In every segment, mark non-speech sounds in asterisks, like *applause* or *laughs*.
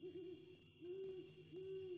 Yes. *laughs*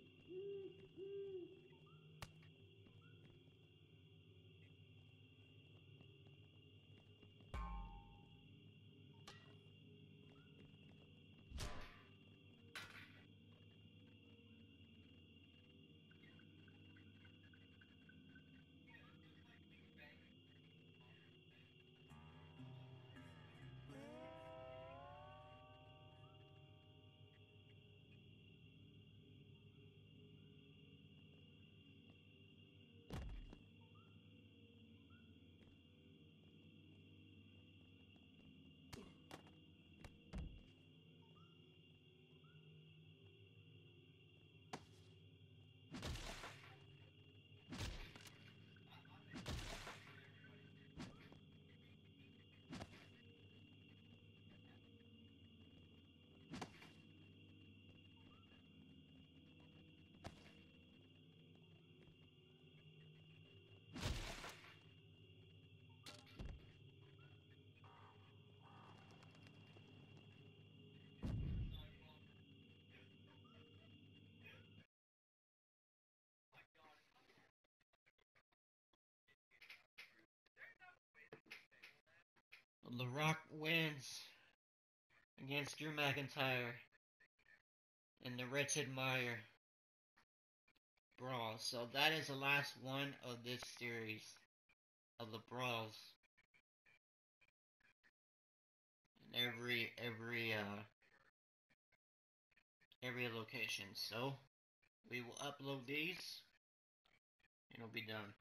The Rock wins against Drew McIntyre in the Wretched Meyer Brawl. So that is the last one of this series of the brawls. In every every uh every location. So we will upload these and it'll be done.